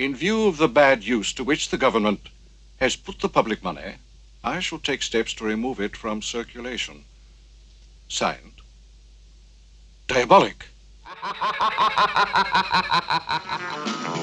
In view of the bad use to which the government has put the public money, I shall take steps to remove it from circulation. Signed, Diabolik.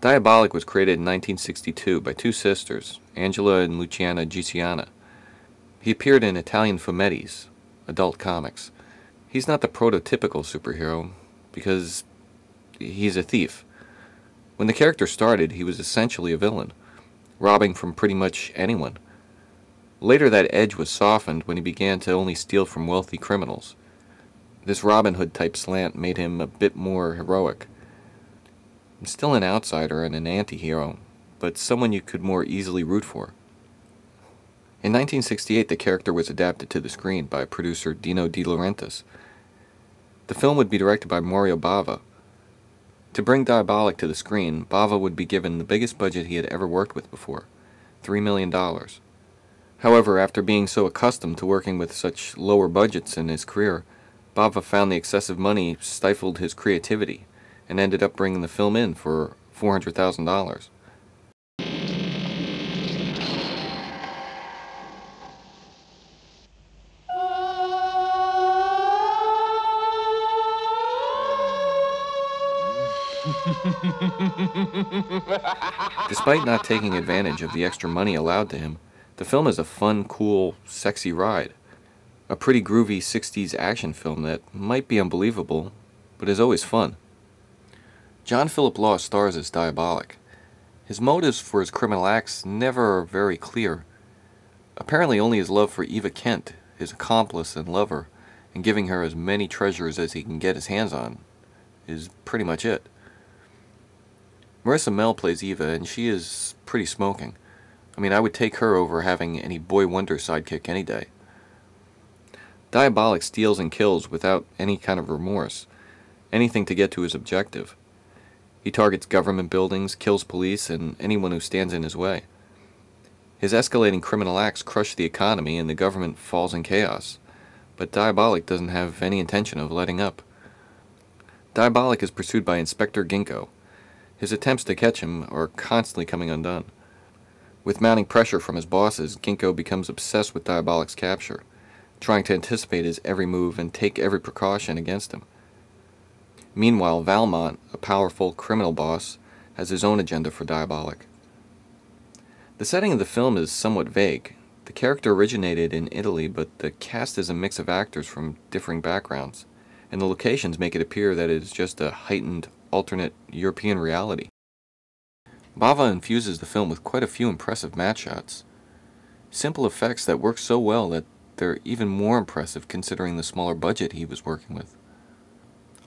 Diabolik was created in 1962 by two sisters, Angela and Luciana Giussani. He appeared in Italian fumettis, adult comics. He's not the prototypical superhero, because he's a thief. When the character started, he was essentially a villain, robbing from pretty much anyone. Later that edge was softened when he began to only steal from wealthy criminals. This Robin Hood type slant made him a bit more heroic. Still an outsider and an anti-hero, but someone you could more easily root for. In 1968, the character was adapted to the screen by producer Dino De Laurentiis. The film would be directed by Mario Bava. To bring Diabolik to the screen, Bava would be given the biggest budget he had ever worked with before, $3 million. However, after being so accustomed to working with such lower budgets in his career, Bava found the excessive money stifled his creativity and ended up bringing the film in for $400,000. Despite not taking advantage of the extra money allowed to him, the film is a fun, cool, sexy ride. A pretty groovy 60s action film that might be unbelievable, but is always fun. John Philip Law stars as Diabolik. His motives for his criminal acts never are very clear. Apparently only his love for Eva Kent, his accomplice and lover, and giving her as many treasures as he can get his hands on, is pretty much it. Marissa Mell plays Eva, and she is pretty smoking. I mean, I would take her over having any Boy Wonder sidekick any day. Diabolik steals and kills without any kind of remorse, anything to get to his objective. He targets government buildings, kills police, and anyone who stands in his way. His escalating criminal acts crush the economy and the government falls in chaos. But Diabolik doesn't have any intention of letting up. Diabolik is pursued by Inspector Ginko. His attempts to catch him are constantly coming undone. With mounting pressure from his bosses, Ginko becomes obsessed with Diabolik's capture, trying to anticipate his every move and take every precaution against him. Meanwhile, Valmont, a powerful criminal boss, has his own agenda for Diabolik. The setting of the film is somewhat vague. The character originated in Italy, but the cast is a mix of actors from differing backgrounds, and the locations make it appear that it is just a heightened, alternate European reality. Bava infuses the film with quite a few impressive match shots. Simple effects that work so well that they're even more impressive considering the smaller budget he was working with.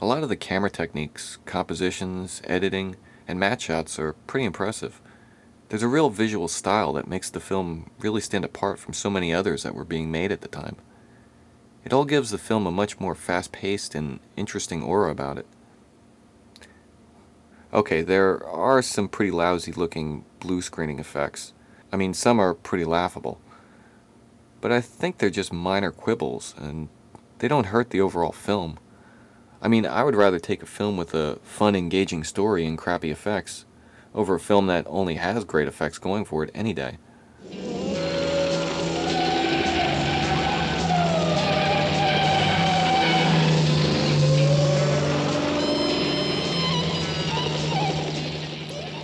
A lot of the camera techniques, compositions, editing, and match shots are pretty impressive. There's a real visual style that makes the film really stand apart from so many others that were being made at the time. It all gives the film a much more fast-paced and interesting aura about it. Okay, there are some pretty lousy looking blue screening effects. I mean, some are pretty laughable. But I think they're just minor quibbles, and they don't hurt the overall film. I mean, I would rather take a film with a fun, engaging story and crappy effects over a film that only has great effects going for it any day.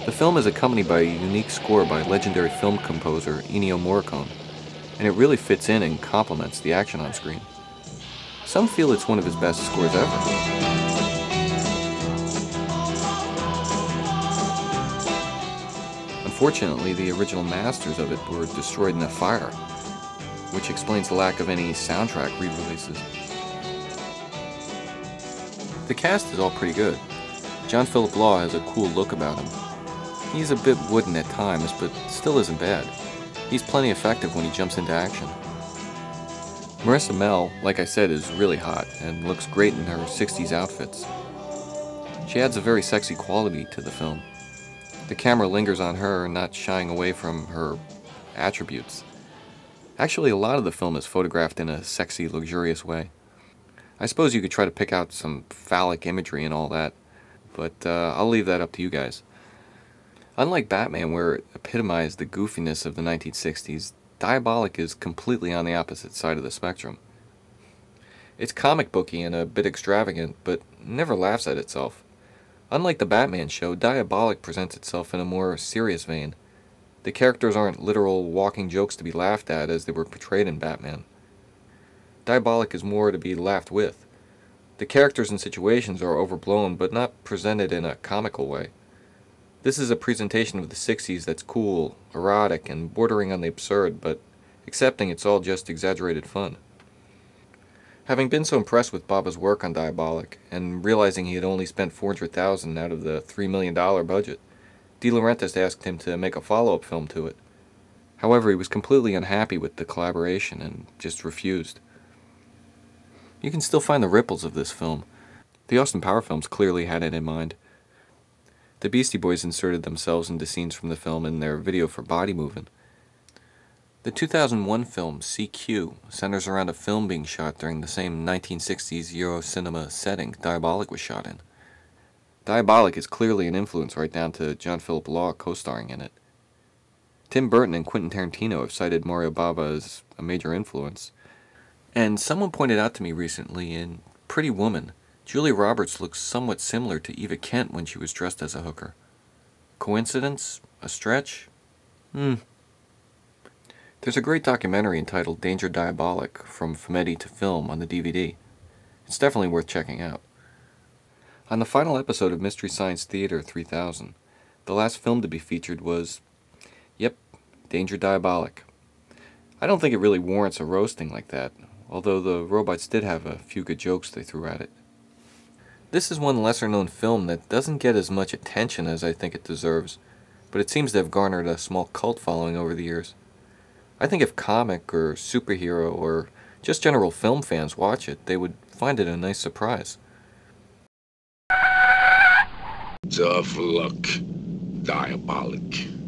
The film is accompanied by a unique score by legendary film composer Ennio Morricone, and it really fits in and complements the action on screen. Some feel it's one of his best scores ever. Unfortunately, the original masters of it were destroyed in a fire, which explains the lack of any soundtrack re-releases. The cast is all pretty good. John Philip Law has a cool look about him. He's a bit wooden at times, but still isn't bad. He's plenty effective when he jumps into action. Marisa Mell, like I said, is really hot and looks great in her 60s outfits. She adds a very sexy quality to the film. The camera lingers on her, not shying away from her attributes. Actually, a lot of the film is photographed in a sexy, luxurious way. I suppose you could try to pick out some phallic imagery and all that, but uh, I'll leave that up to you guys. Unlike Batman, where it epitomized the goofiness of the 1960s, Diabolik is completely on the opposite side of the spectrum. It's comic booky and a bit extravagant, but never laughs at itself. Unlike the Batman show, Diabolik presents itself in a more serious vein. The characters aren't literal walking jokes to be laughed at as they were portrayed in Batman. Diabolik is more to be laughed with. The characters and situations are overblown, but not presented in a comical way. This is a presentation of the 60s that's cool, erotic, and bordering on the absurd, but accepting it's all just exaggerated fun. Having been so impressed with Bava's work on Diabolik, and realizing he had only spent 400000 out of the $3 million budget, De Laurentiis asked him to make a follow-up film to it. However, he was completely unhappy with the collaboration and just refused. You can still find the ripples of this film. The Austin Power films clearly had it in mind. The Beastie Boys inserted themselves into scenes from the film in their video for Body Movin'. The 2001 film CQ centers around a film being shot during the same 1960s Euro cinema setting Diabolik was shot in. Diabolik is clearly an influence right down to John Philip Law co-starring in it. Tim Burton and Quentin Tarantino have cited Mario Bava as a major influence. And someone pointed out to me recently in Pretty Woman, Julia Roberts looks somewhat similar to Eva Kent when she was dressed as a hooker. Coincidence? A stretch? Hmm, there's a great documentary entitled Danger Diabolik From Fumetti to Film on the DVD. It's definitely worth checking out. On the final episode of Mystery Science Theater 3000, the last film to be featured was, yep, Danger Diabolik. I don't think it really warrants a roasting like that, although the robots did have a few good jokes they threw at it. This is one lesser known film that doesn't get as much attention as I think it deserves, but it seems to have garnered a small cult following over the years. I think if comic or superhero or just general film fans watch it, they would find it a nice surprise. Tough luck, Diabolik.